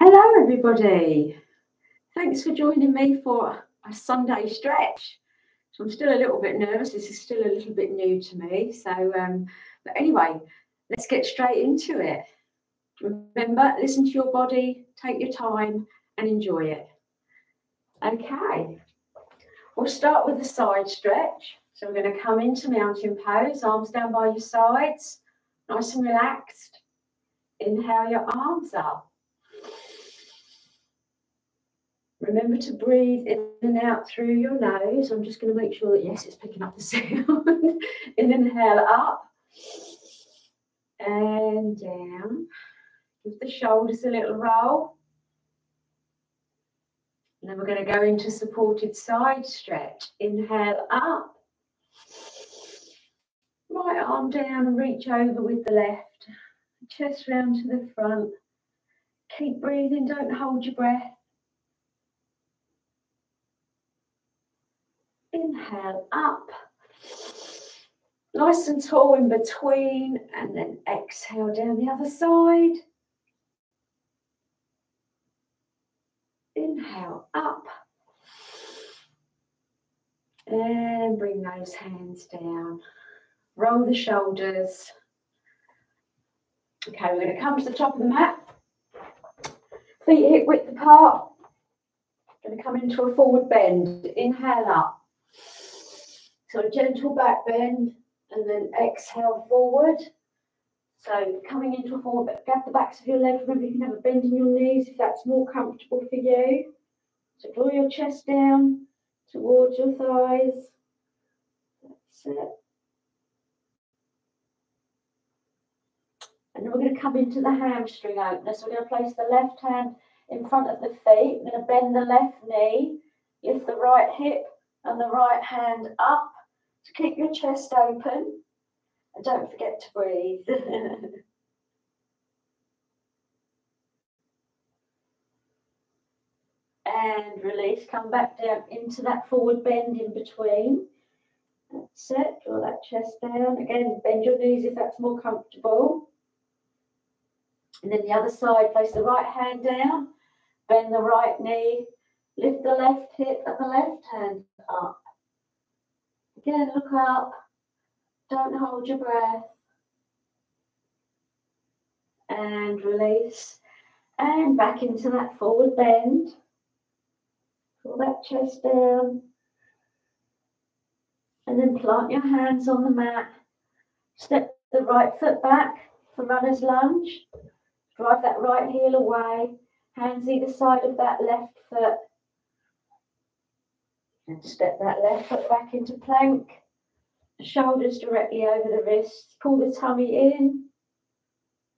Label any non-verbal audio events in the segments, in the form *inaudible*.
Hello, everybody. Thanks for joining me for a Sunday stretch. So I'm still a little bit nervous. This is still a little bit new to me. So, um, but anyway, let's get straight into it. Remember, listen to your body, take your time, and enjoy it. Okay, we'll start with the side stretch. So we're going to come into mountain pose, arms down by your sides, nice and relaxed. Inhale your arms up. Remember to breathe in and out through your nose. I'm just going to make sure that, yes, it's picking up the *laughs* sound. inhale up and down. Give the shoulders a little roll. And then we're going to go into supported side stretch. Inhale up. Right arm down and reach over with the left. Chest round to the front. Keep breathing, don't hold your breath. Inhale up. Nice and tall in between, and then exhale down the other side. Inhale up. And bring those hands down. Roll the shoulders. Okay, we're going to come to the top of the mat. Feet hip width apart. Going to come into a forward bend. Inhale up. So gentle back bend and then exhale forward. So coming into a forward, grab the backs of your legs. Remember, you can have a bend in your knees if that's more comfortable for you. So draw your chest down towards your thighs. That's it. And then we're going to come into the hamstring opener. So we're going to place the left hand in front of the feet. We're going to bend the left knee, lift the right hip and the right hand up to keep your chest open. And don't forget to breathe. *laughs* and release. Come back down into that forward bend in between. That's it. Draw that chest down. Again, bend your knees if that's more comfortable. And then the other side, place the right hand down, bend the right knee, lift the left hip and the left hand up. Again, look up. Don't hold your breath. And release. And back into that forward bend. Pull that chest down. And then plant your hands on the mat. Step the right foot back for runner's lunge. Drive that right heel away. Hands either side of that left foot. And step that left foot back into plank. Shoulders directly over the wrists. Pull the tummy in.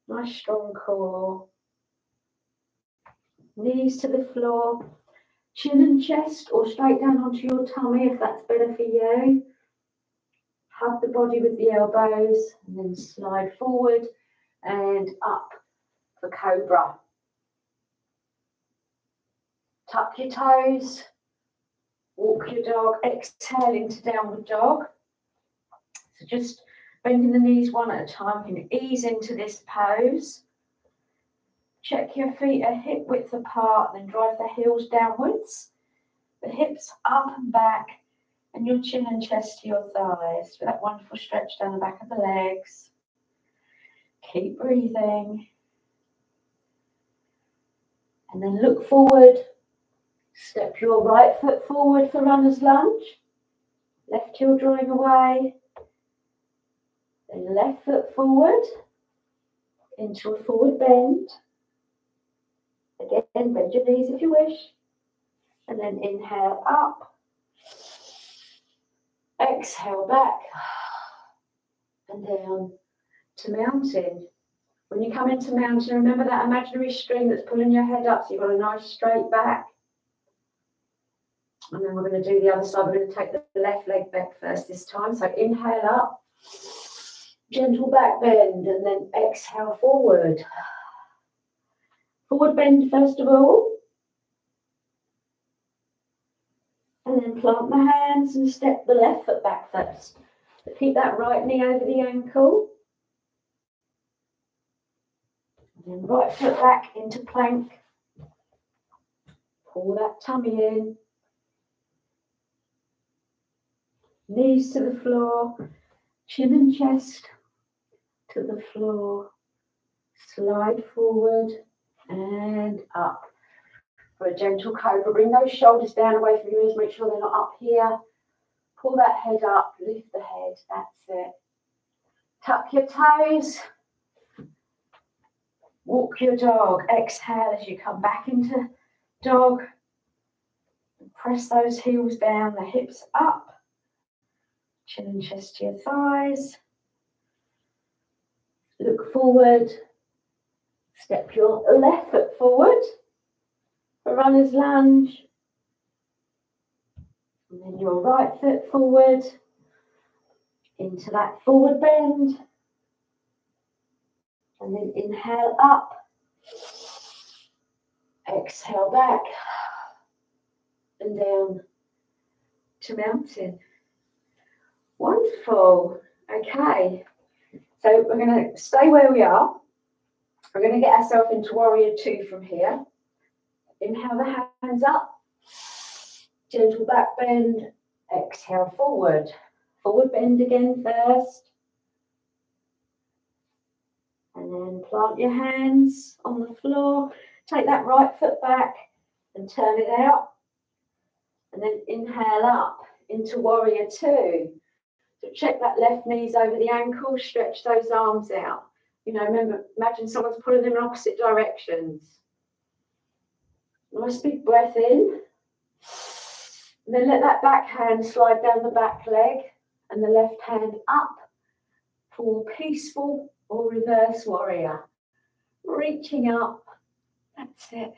Nice strong core. Knees to the floor. Chin and chest or straight down onto your tummy if that's better for you. Hug the body with the elbows and then slide forward and up for cobra. Tuck your toes, walk your dog, exhale into downward dog. So just bending the knees one at a time, you can ease into this pose. Check your feet are hip width apart, then drive the heels downwards. The hips up and back, and your chin and chest to your thighs for that wonderful stretch down the back of the legs. Keep breathing. And then look forward. Step your right foot forward for runner's lunge. Left heel drawing away. Then left foot forward into a forward bend. Again, bend your knees if you wish. And then inhale up. Exhale back and down to mountain. When you come into mountain, remember that imaginary string that's pulling your head up so you've got a nice straight back. And then we're going to do the other side. We're going to take the left leg back first this time. So inhale up, gentle back bend, and then exhale forward. Forward bend first of all. And then plant the hands and step the left foot back first. But keep that right knee over the ankle. And then right foot back into plank. Pull that tummy in. Knees to the floor, chin and chest to the floor. Slide forward and up. For a gentle cobra, bring those shoulders down away from your ears. Make sure they're not up here. Pull that head up, lift the head. That's it. Tuck your toes. Walk your dog. Exhale as you come back into dog. Press those heels down, the hips up. Chin and chest to your thighs. Look forward. Step your left foot forward. A runner's lunge. And then your right foot forward into that forward bend. And then inhale up. Exhale back and down to mountain. Wonderful. Okay. So we're going to stay where we are. We're going to get ourselves into warrior two from here. Inhale the hands up. Gentle back bend. Exhale forward. Forward bend again first. And then plant your hands on the floor. Take that right foot back and turn it out. And then inhale up into warrior two. So check that left knees over the ankle, stretch those arms out. You know, remember, imagine someone's pulling them in opposite directions. Nice big breath in. And then let that back hand slide down the back leg and the left hand up for peaceful or reverse warrior. Reaching up. That's it.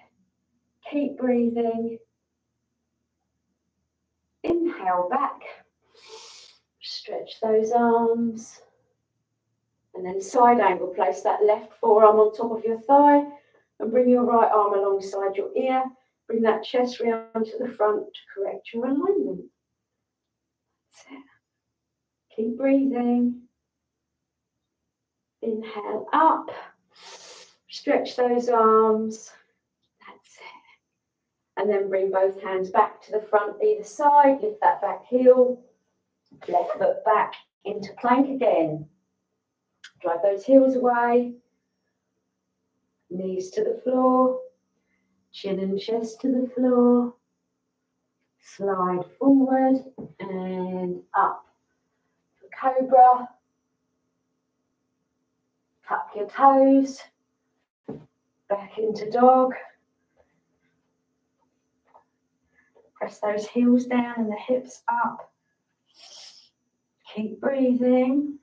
Keep breathing. Inhale back. Stretch those arms. And then side angle, place that left forearm on top of your thigh and bring your right arm alongside your ear. Bring that chest round to the front to correct your alignment. That's it. Keep breathing. Inhale up. Stretch those arms. That's it. And then bring both hands back to the front either side. Lift that back heel. Left foot back into plank again. Drive those heels away. Knees to the floor. Chin and chest to the floor. Slide forward and up. For Cobra. Tuck your toes. Back into dog. Press those heels down and the hips up. Keep breathing.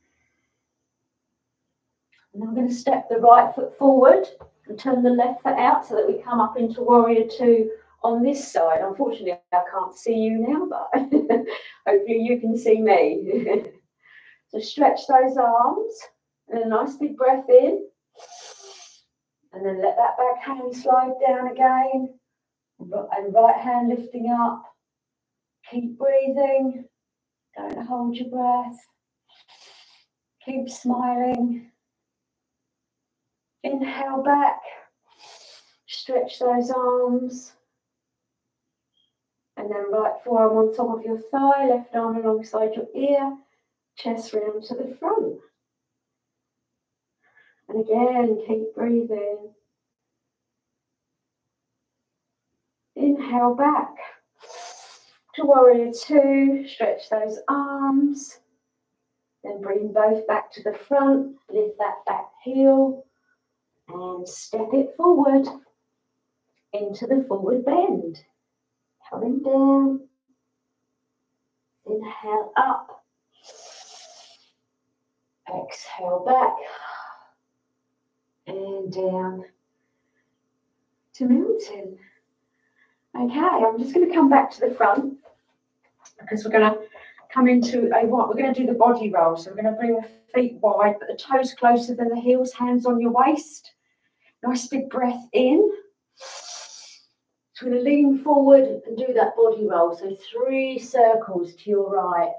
And then we're going to step the right foot forward and turn the left foot out so that we come up into warrior two on this side. Unfortunately, I can't see you now, but *laughs* hopefully you can see me. *laughs* so stretch those arms and a nice big breath in. And then let that back hand slide down again. And right hand lifting up. Keep breathing. Don't hold your breath. Keep smiling. Inhale back. Stretch those arms. And then right forearm on top of your thigh, left arm alongside your ear, chest round to the front. And again, keep breathing. Inhale back to warrior two, stretch those arms. Then bring both back to the front, lift that back heel and step it forward into the forward bend. Coming down. Inhale up. Exhale back. And down to mountain. Okay, I'm just going to come back to the front because we're going to come into a what? We're going to do the body roll. So we're going to bring the feet wide, but the toes closer than the heels, hands on your waist. Nice big breath in. So we're going to lean forward and do that body roll. So three circles to your right.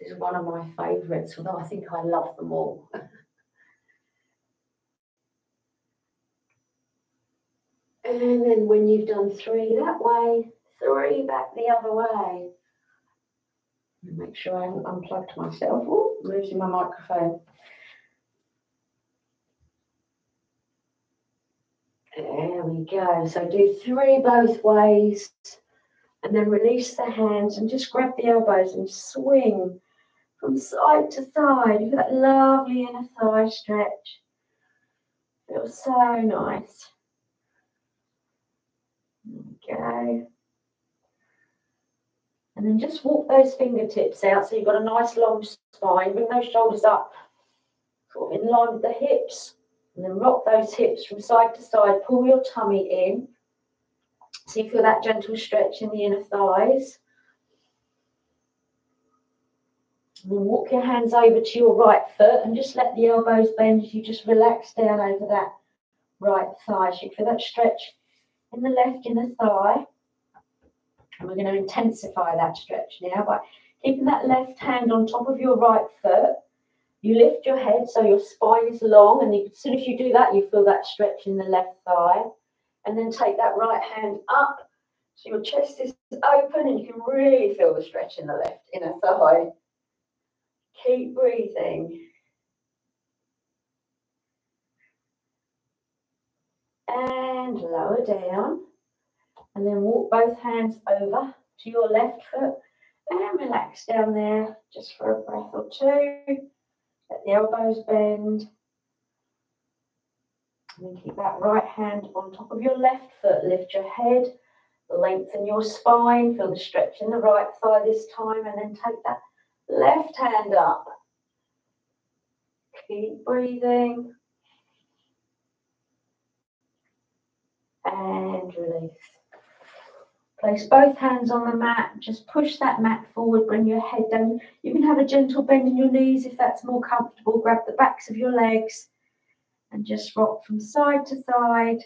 This is one of my favourites, although I think I love them all. *laughs* And then when you've done three that way, three back the other way. Make sure I haven't unplugged myself. Oh, losing my microphone. There we go. So do three both ways and then release the hands and just grab the elbows and swing from side to side. Feel that lovely inner thigh stretch. Feels so nice. Go. And then just walk those fingertips out so you've got a nice long spine. Bring those shoulders up, sort of in line with the hips. And then rock those hips from side to side. Pull your tummy in. So you feel that gentle stretch in the inner thighs. And then walk your hands over to your right foot and just let the elbows bend as you just relax down over that right thigh. So you feel that stretch in the left inner thigh. And we're going to intensify that stretch now by keeping that left hand on top of your right foot. You lift your head so your spine is long, and as soon as you do that, you feel that stretch in the left thigh. And then take that right hand up so your chest is open and you can really feel the stretch in the left inner thigh. Keep breathing. And lower down. And then walk both hands over to your left foot and relax down there just for a breath or two. Let the elbows bend. And then keep that right hand on top of your left foot. Lift your head, lengthen your spine, feel the stretch in the right thigh this time, and then take that left hand up. Keep breathing. And release. Place both hands on the mat. Just push that mat forward. Bring your head down. You can have a gentle bend in your knees if that's more comfortable. Grab the backs of your legs and just rock from side to side.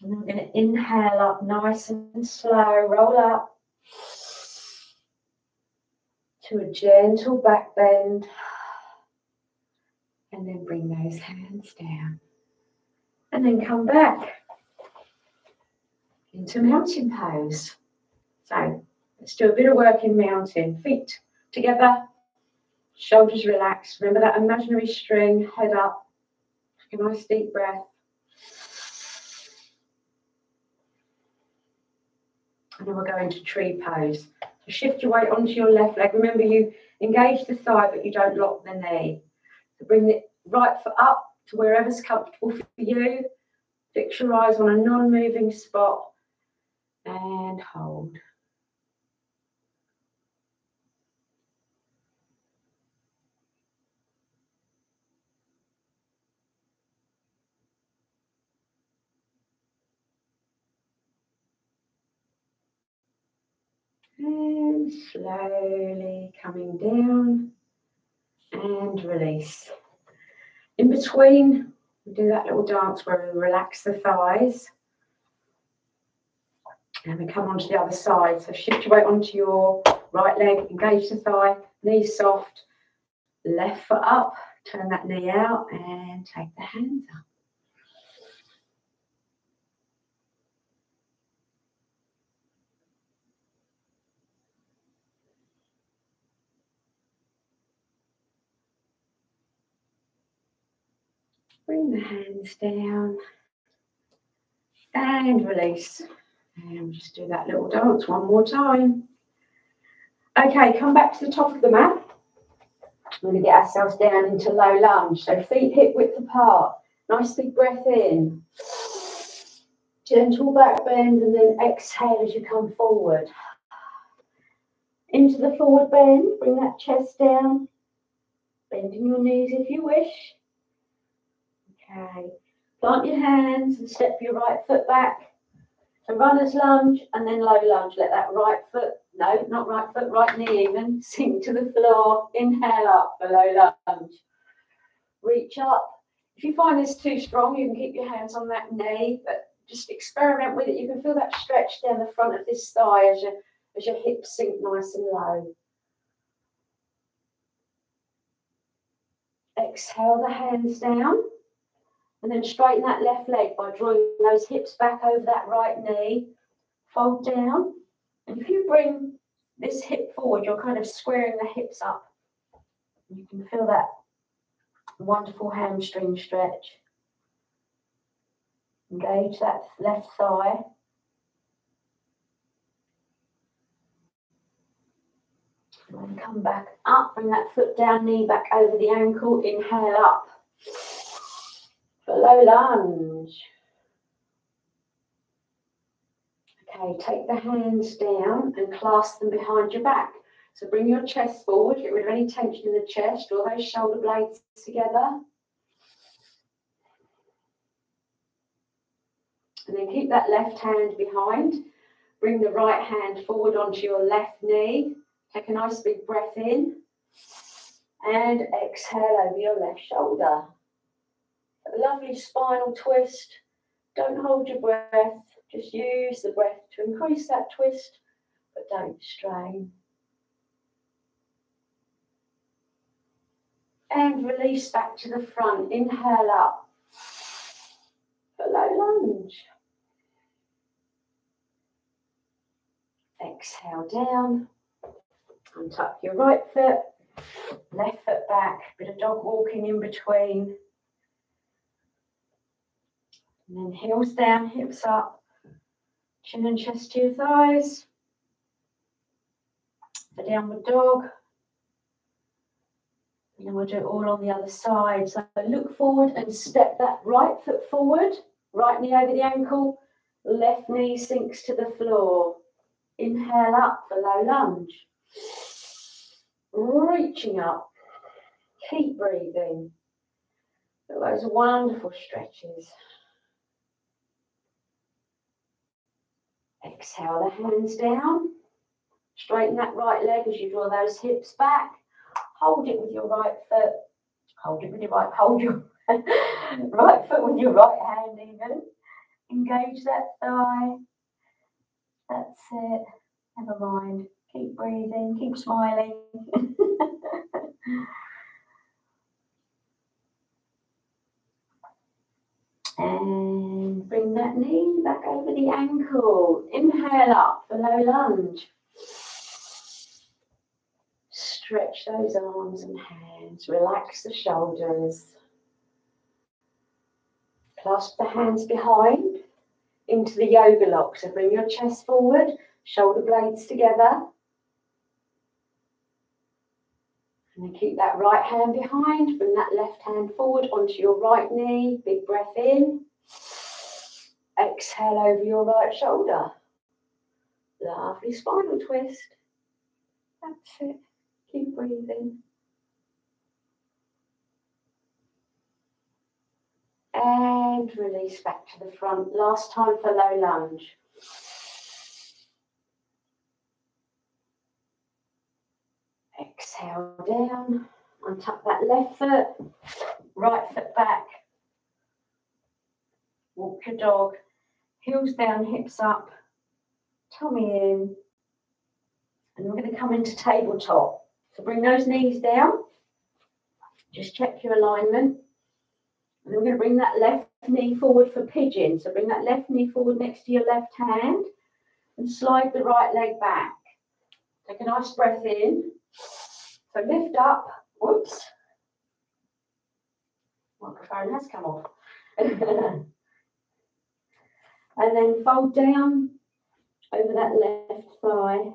And then we're going to inhale up nice and slow. Roll up to a gentle back bend. And then bring those hands down. And then come back into mountain pose. So let's do a bit of work in mountain. Feet together, shoulders relaxed. Remember that imaginary string, head up. Take a nice deep breath. And then we'll go into tree pose. So shift your weight onto your left leg. Remember you engage the thigh, but you don't lock the knee. So bring the right foot up to wherever's comfortable for you. Fix your eyes on a non-moving spot and hold. And slowly coming down and release. In between, we do that little dance where we relax the thighs. And we come onto the other side. So shift your weight onto your right leg, engage the thigh, knee soft, left foot up, turn that knee out and take the hands up. Bring the hands down and release. And just do that little dance one more time. Okay, come back to the top of the mat. We're going to get ourselves down into low lunge. So feet hip width apart. Nice big breath in. Gentle back bend and then exhale as you come forward. Into the forward bend. Bring that chest down. Bending your knees if you wish. Okay. Plant your hands and step your right foot back. So runner's lunge and then low lunge. Let that right foot, no, not right foot, right knee even, *laughs* sink to the floor. Inhale up for low lunge. Reach up. If you find this too strong, you can keep your hands on that knee, but just experiment with it. You can feel that stretch down the front of this thigh as your, as your hips sink nice and low. Exhale the hands down And then straighten that left leg by drawing those hips back over that right knee. Fold down. And if you bring this hip forward, you're kind of squaring the hips up. You can feel that wonderful hamstring stretch. Engage that left thigh. And then come back up, bring that foot down, knee back over the ankle, inhale up. Low lunge. Okay, take the hands down and clasp them behind your back. So bring your chest forward, get rid of any tension in the chest, draw those shoulder blades together. And then keep that left hand behind. Bring the right hand forward onto your left knee. Take a nice big breath in. And exhale over your left shoulder. Lovely spinal twist. Don't hold your breath. Just use the breath to increase that twist, but don't strain. And release back to the front. Inhale up for low lunge. Exhale down. Untuck your right foot, left foot back, bit of dog walking in between. And then heels down, hips up, chin and chest to your thighs. The downward dog. And then we'll do it all on the other side. So look forward and step that right foot forward, right knee over the ankle, left knee sinks to the floor. Inhale up for low lunge. Reaching up. Keep breathing. Those wonderful stretches. Exhale the hands down. Straighten that right leg as you draw those hips back. Hold it with your right foot. Hold it with your right, hold your *laughs* right foot with your right hand even. Engage that thigh. That's it. Never mind. Keep breathing, keep smiling. *laughs* and bring that knee back over the ankle. Inhale up for low lunge. Stretch those arms and hands. Relax the shoulders. Clasp the hands behind into the yoga lock. So bring your chest forward, shoulder blades together. And then keep that right hand behind, bring that left hand forward onto your right knee. Big breath in. Exhale over your right shoulder. Lovely spinal twist. That's it. Keep breathing. And release back to the front. Last time for low lunge. Exhale down. Untuck that left foot. Right foot back. Walk your dog. Heels down, hips up. Tummy in. And we're going to come into tabletop. So bring those knees down. Just check your alignment. And we're going to bring that left knee forward for pigeon. So bring that left knee forward next to your left hand and slide the right leg back. Take a nice breath in. So lift up. Whoops. Microphone has come off. *laughs* and then fold down over that left thigh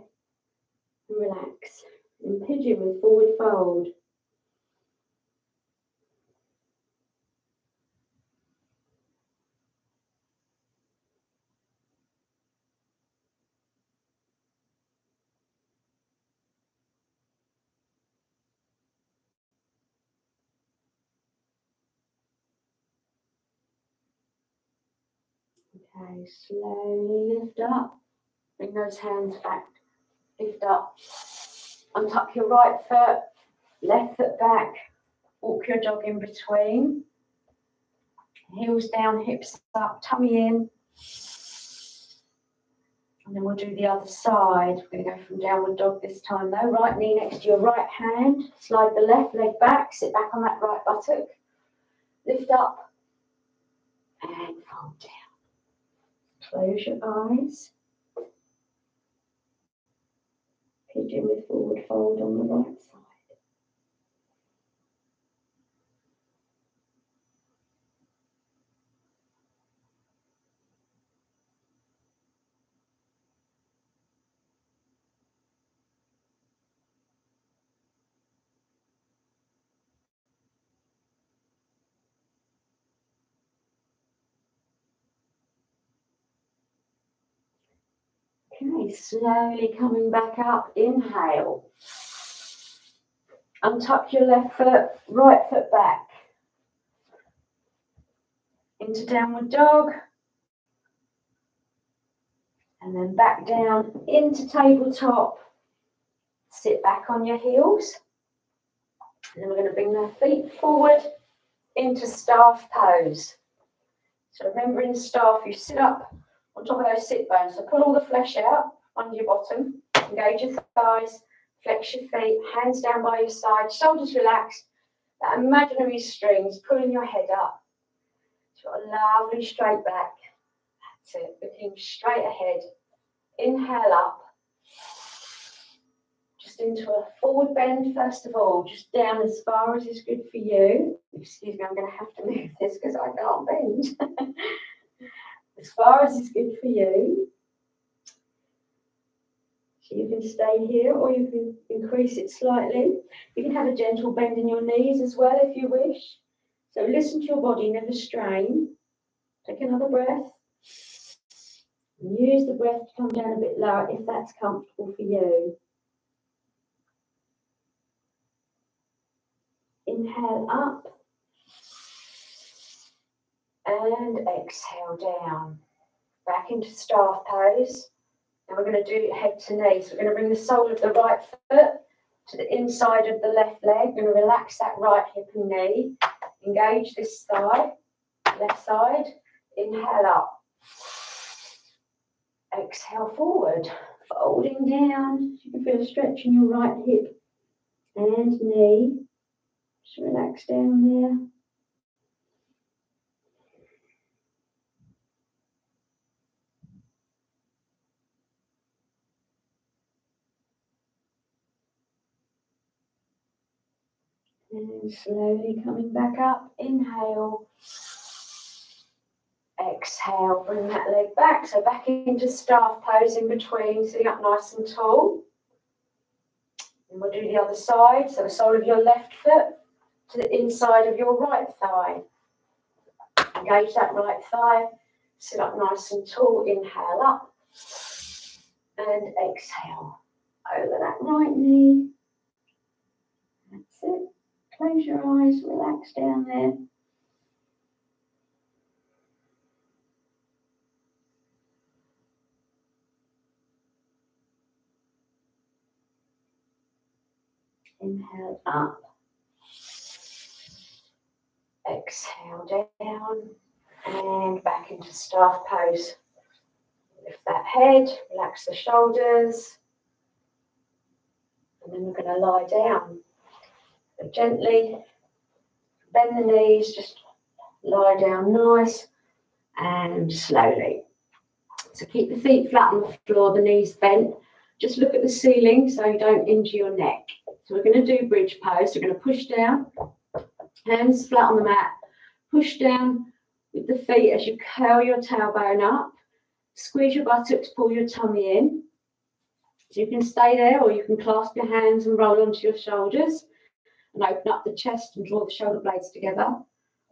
and relax. And pigeon with forward fold. Okay, slowly lift up. Bring those hands back. Lift up. Untuck your right foot, left foot back. Walk your dog in between. Heels down, hips up, tummy in. And then we'll do the other side. We're going to go from downward dog this time though. Right knee next to your right hand. Slide the left leg back. Sit back on that right buttock. Lift up and fold down. Close your eyes. Pigeon with forward fold on the right side. Okay, slowly coming back up. Inhale. Untuck your left foot, right foot back. Into downward dog. And then back down into tabletop. Sit back on your heels. And then we're going to bring the feet forward into staff pose. So remember in staff, you sit up on top of those sit bones. So pull all the flesh out under your bottom, engage your thighs, flex your feet, hands down by your side, shoulders relaxed. That imaginary strings pulling your head up. So a lovely straight back. That's it. Looking straight ahead. Inhale up. Just into a forward bend first of all, just down as far as is good for you. Excuse me, I'm going to have to move this because I can't bend. *laughs* as far as is good for you. So you can stay here or you can increase it slightly. You can have a gentle bend in your knees as well if you wish. So listen to your body, never strain. Take another breath. Use the breath to come down a bit lower if that's comfortable for you. Inhale up and exhale down. Back into staff pose. And we're going to do head to knee. So we're going to bring the sole of the right foot to the inside of the left leg. We're going to relax that right hip and knee. Engage this thigh, left side. Inhale up. Exhale forward. Folding down. You can feel a stretch in your right hip and knee. Just relax down there. And slowly coming back up. Inhale. Exhale, bring that leg back. So back into staff pose in between, sitting up nice and tall. And we'll do the other side. So the sole of your left foot to the inside of your right thigh. Engage that right thigh. Sit up nice and tall. Inhale up. And exhale over that right knee. Close your eyes, relax down there. Inhale up. Exhale down and back into staff pose. Lift that head, relax the shoulders. And then we're going to lie down gently bend the knees, just lie down nice and slowly. So keep the feet flat on the floor, the knees bent. Just look at the ceiling so you don't injure your neck. So we're going to do bridge pose. We're going to push down, hands flat on the mat, push down with the feet as you curl your tailbone up. Squeeze your buttocks, pull your tummy in. So you can stay there or you can clasp your hands and roll onto your shoulders and open up the chest and draw the shoulder blades together,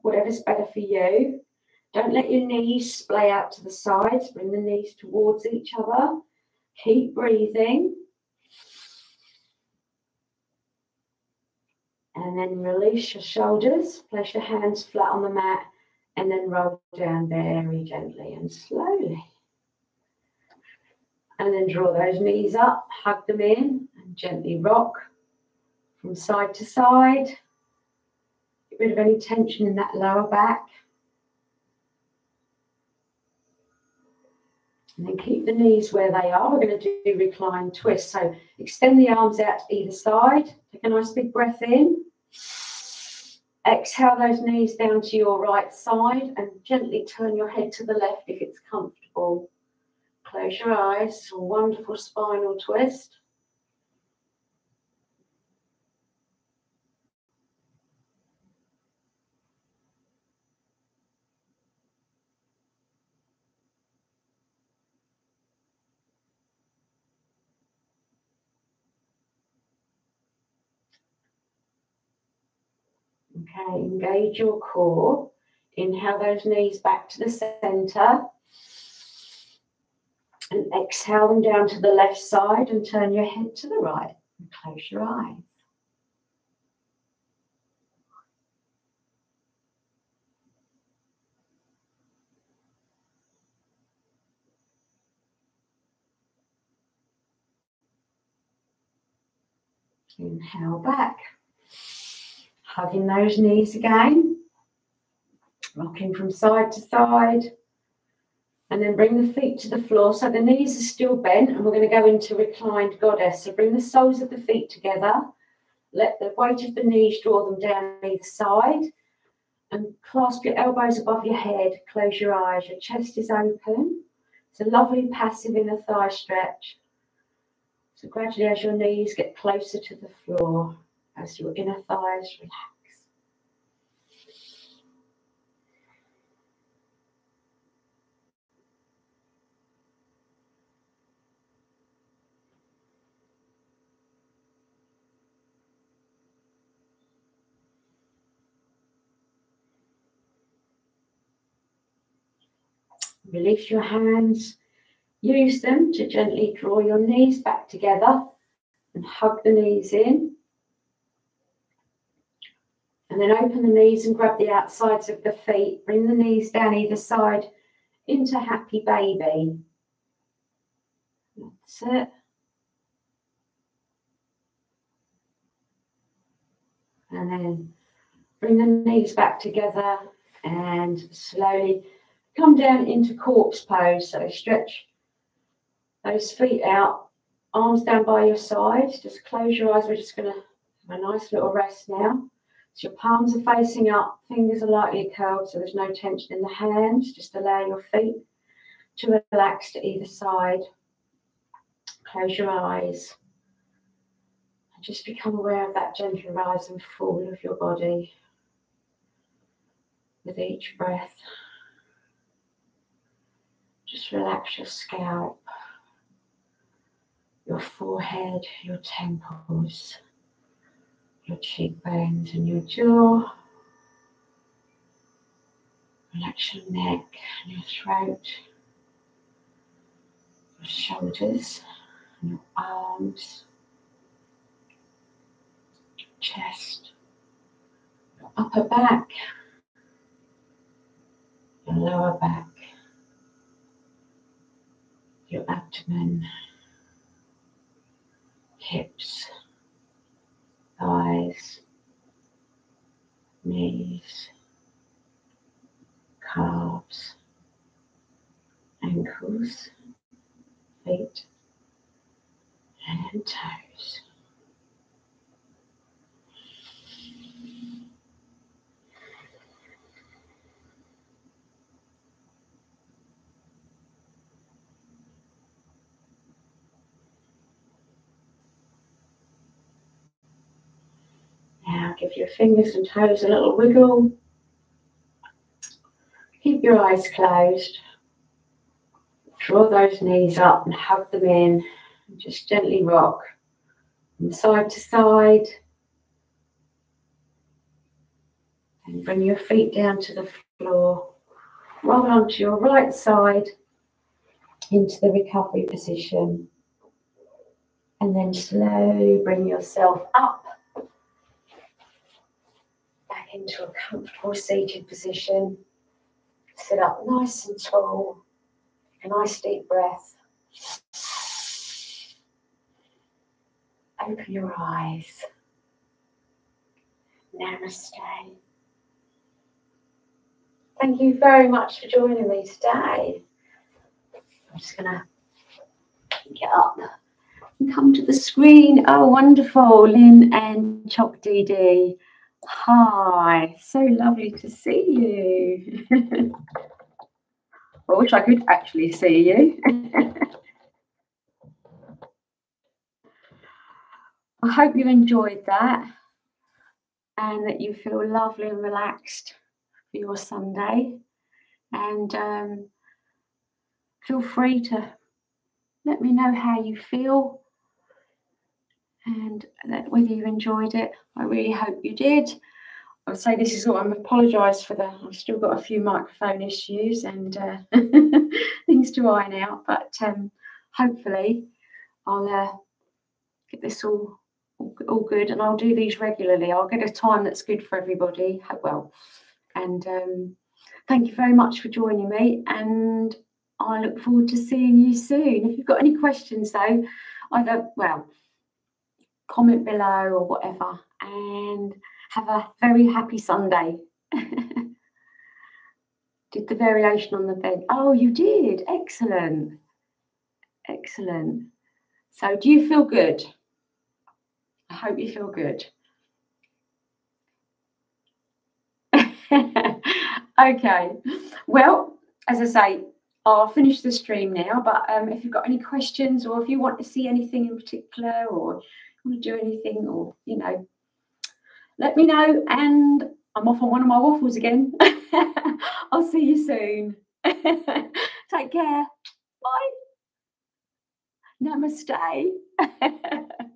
whatever's better for you. Don't let your knees splay out to the sides, bring the knees towards each other. Keep breathing. And then release your shoulders, place your hands flat on the mat, and then roll down very gently and slowly. And then draw those knees up, hug them in, and gently rock from side to side. Get rid of any tension in that lower back. And then keep the knees where they are. We're going to do recline twist. So extend the arms out to either side. Take a nice big breath in. Exhale those knees down to your right side and gently turn your head to the left if it's comfortable. Close your eyes, wonderful spinal twist. Okay, engage your core. Inhale those knees back to the center. And exhale them down to the left side and turn your head to the right and close your eyes. Inhale back. Hugging those knees again. Rocking from side to side. And then bring the feet to the floor. So the knees are still bent and we're going to go into reclined goddess. So bring the soles of the feet together. Let the weight of the knees draw them down either side. And clasp your elbows above your head. Close your eyes. Your chest is open. It's a lovely passive inner thigh stretch. So gradually as your knees get closer to the floor, as your inner thighs relax. Release your hands. Use them to gently draw your knees back together and hug the knees in. And then open the knees and grab the outsides of the feet. Bring the knees down either side into happy baby. That's it. And then bring the knees back together and slowly come down into corpse pose. So stretch those feet out, arms down by your sides. Just close your eyes. We're just going to have a nice little rest now. So your palms are facing up, fingers are lightly curled, so there's no tension in the hands. Just allow your feet to relax to either side. Close your eyes. And just become aware of that gentle rise and fall of your body with each breath. Just relax your scalp, your forehead, your temples your cheekbones and your jaw. Relax your neck and your throat, your shoulders and your arms, your chest, your upper back, your lower back, your abdomen, hips thighs, knees, calves, ankles, feet, and toes. Now give your fingers and toes a little wiggle. Keep your eyes closed. Draw those knees up and hug them in. And just gently rock from side to side. And bring your feet down to the floor. Roll onto your right side into the recovery position. And then slowly bring yourself up into a comfortable seated position. Sit up nice and tall. A nice deep breath. Open your eyes. Namaste. Thank you very much for joining me today. I'm just going to get up and come to the screen. Oh, wonderful. Lynn and Chok Dee Hi, so lovely to see you. *laughs* I wish I could actually see you. *laughs* I hope you enjoyed that and that you feel lovely and relaxed for your Sunday. And um, feel free to let me know how you feel and whether you enjoyed it. I really hope you did. I would say this is all. I'm apologise for the. I've still got a few microphone issues and uh, *laughs* things to iron out, but um, hopefully I'll uh, get this all, all all good, and I'll do these regularly. I'll get a time that's good for everybody. Well, and um, thank you very much for joining me, and I look forward to seeing you soon. If you've got any questions, though, either well comment below or whatever. And have a very happy Sunday. *laughs* did the variation on the bed. Oh, you did. Excellent. Excellent. So, do you feel good? I hope you feel good. *laughs* okay. Well, as I say, I'll finish the stream now. But um, if you've got any questions or if you want to see anything in particular or want to do anything or, you know, let me know. And I'm off on one of my waffles again. *laughs* I'll see you soon. *laughs* Take care. Bye. Namaste. *laughs*